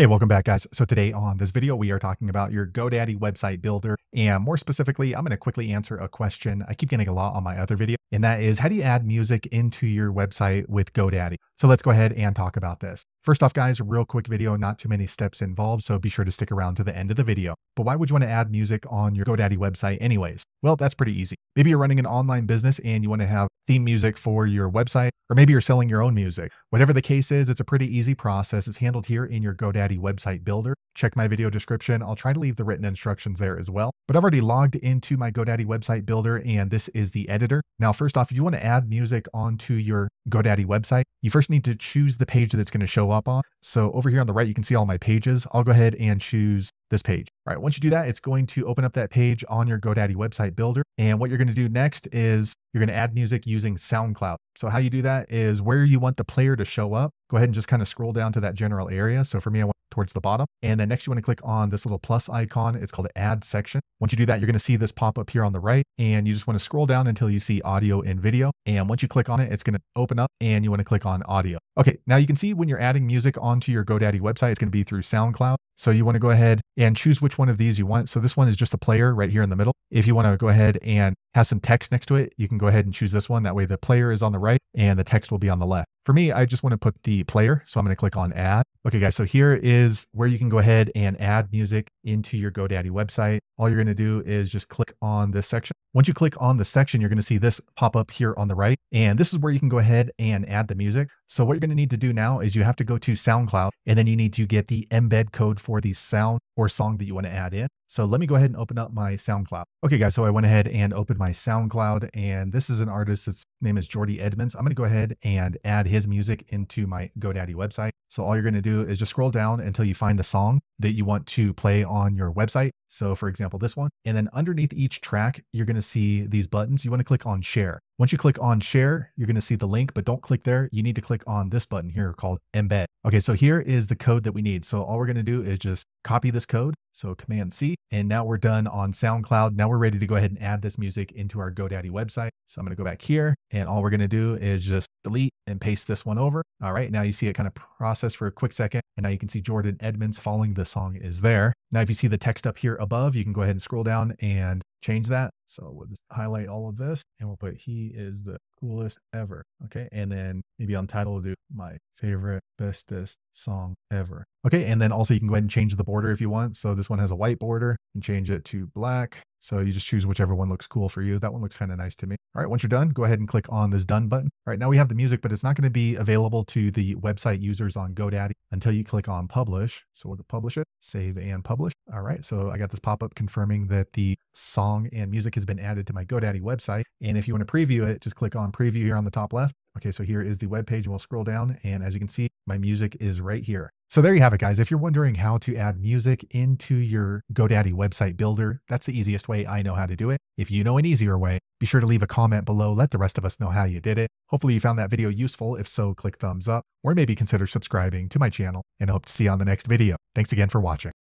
Hey, welcome back guys. So today on this video, we are talking about your GoDaddy website builder. And more specifically, I'm going to quickly answer a question I keep getting a lot on my other video. And that is how do you add music into your website with GoDaddy? So let's go ahead and talk about this. First off, guys, real quick video, not too many steps involved, so be sure to stick around to the end of the video. But why would you want to add music on your GoDaddy website anyways? Well, that's pretty easy. Maybe you're running an online business and you want to have theme music for your website, or maybe you're selling your own music. Whatever the case is, it's a pretty easy process. It's handled here in your GoDaddy website builder. Check my video description. I'll try to leave the written instructions there as well. But I've already logged into my GoDaddy website builder and this is the editor. Now, first off, if you want to add music onto your GoDaddy website, you first need to choose the page that's going to show up on. So over here on the right, you can see all my pages. I'll go ahead and choose this page. All right, once you do that, it's going to open up that page on your GoDaddy website builder. And what you're going to do next is you're going to add music using SoundCloud. So how you do that is where you want the player to show up, go ahead and just kind of scroll down to that general area. So for me, I went towards the bottom. And then next you want to click on this little plus icon. It's called add section. Once you do that, you're going to see this pop up here on the right. And you just want to scroll down until you see audio and video. And once you click on it, it's going to open up and you want to click on audio. Okay, now you can see when you're adding music onto your GoDaddy website, it's going to be through SoundCloud. So you want to go ahead and choose which one of these you want. So this one is just a player right here in the middle. If you want to go ahead and have some text next to it, you can go ahead and choose this one. That way the player is on the right and the text will be on the left. For me, I just want to put the player. So I'm going to click on add. Okay, guys. So here is where you can go ahead and add music into your GoDaddy website. All you're going to do is just click on this section. Once you click on the section, you're going to see this pop up here on the right. And this is where you can go ahead and add the music. So what you're going to need to do now is you have to go to SoundCloud and then you need to get the embed code for the sound or song that you want to add in. So let me go ahead and open up my SoundCloud. Okay, guys, so I went ahead and opened my SoundCloud, and this is an artist. that's name is Jordy Edmonds. I'm going to go ahead and add his music into my GoDaddy website. So all you're going to do is just scroll down until you find the song that you want to play on your website. So for example, this one, and then underneath each track, you're going to see these buttons. You want to click on share. Once you click on share, you're going to see the link, but don't click there. You need to click on this button here called embed. Okay, so here is the code that we need. So all we're going to do is just copy this code. So command C, and now we're done on SoundCloud. Now we're ready to go ahead and add this music into our GoDaddy website. So I'm going to go back here and all we're going to do is just delete and paste this one over. All right. Now you see it kind of process for a quick second. And now you can see Jordan Edmonds following the song is there. Now, if you see the text up here above, you can go ahead and scroll down and change that. So we'll just highlight all of this and we'll put he is the coolest ever. Okay. And then maybe on title, we'll do my favorite, bestest song ever. Okay. And then also you can go ahead and change the border if you want. So this one has a white border and change it to black. So you just choose whichever one looks cool for you. That one looks kind of nice to me. All right, once you're done, go ahead and click on this done button. All right, now we have the music, but it's not going to be available to the website users on GoDaddy until you click on publish. So we'll publish it, save and publish. All right, so I got this pop-up confirming that the song and music has been added to my GoDaddy website. And if you want to preview it, just click on preview here on the top left. Okay, so here is the web page. We'll scroll down and as you can see, my music is right here. So there you have it, guys. If you're wondering how to add music into your GoDaddy website builder, that's the easiest way I know how to do it. If you know an easier way, be sure to leave a comment below. Let the rest of us know how you did it. Hopefully you found that video useful. If so, click thumbs up or maybe consider subscribing to my channel and I hope to see you on the next video. Thanks again for watching.